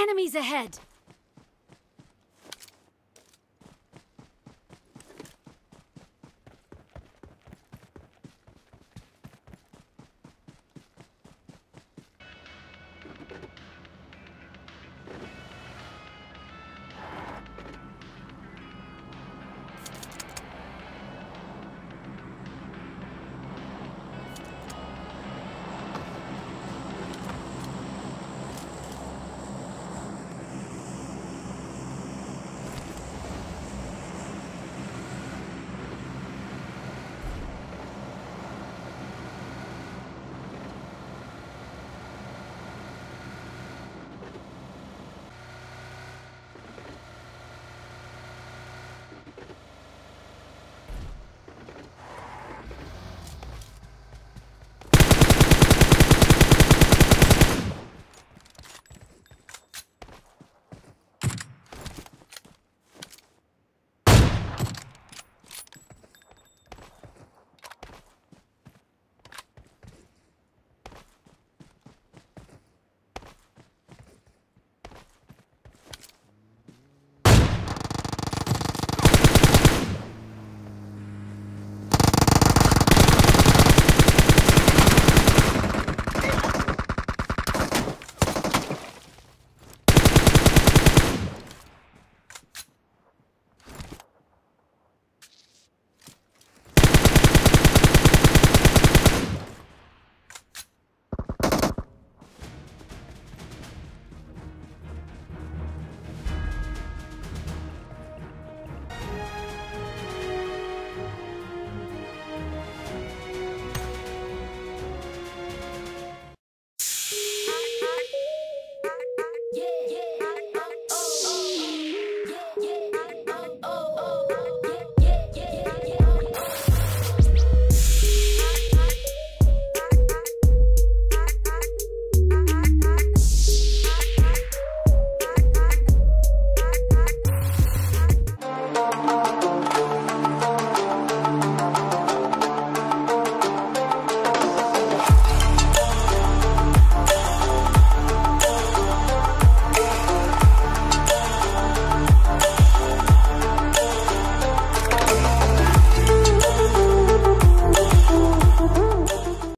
Enemies ahead!